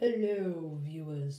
Hello, viewers.